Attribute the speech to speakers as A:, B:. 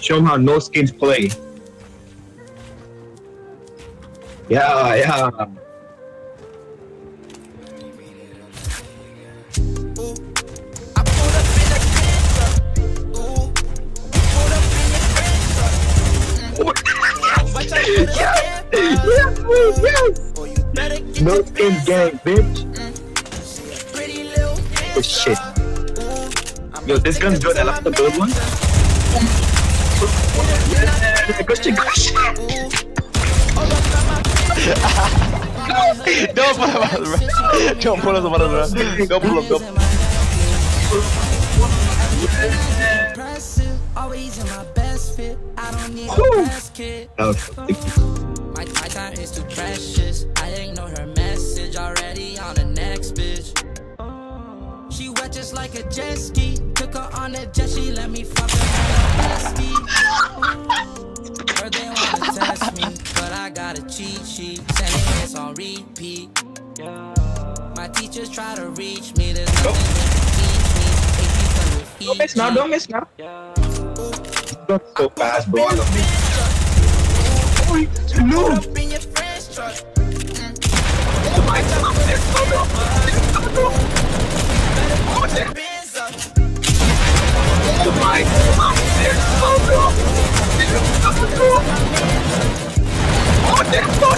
A: Show them how no skins play. Yeah, yeah.
B: I pulled up in a Benz, ooh. Pulled up in your Benz, mm. But I put a
A: Yes, yes, please, yes.
B: boy, you better get
A: No skins gang, bitch.
B: Pretty little
A: Oh shit.
B: Dancer, ooh.
A: Yo, this gun's good. I like the good one. Good shit, good shit.
C: Don't pull him out of the room. Don't pull him out of the room. Don't pull him. Don't.
B: Impressive, always in my best fit. I don't need
A: Whew.
B: a press kit.
A: That was
B: My, my time is too precious. I ignore her message already on the next bitch. She wet just like a jet ski. Took her on the jet, she let me fuck her bestie. Heard they wanna test me, but I got a cheat sheet. Sending hits on repeat. My teachers try to reach me. There's nothing they can teach me.
A: Don't miss now, don't miss now. Don't so fast, bro. I love you. No. My God. So good. Oh, they're so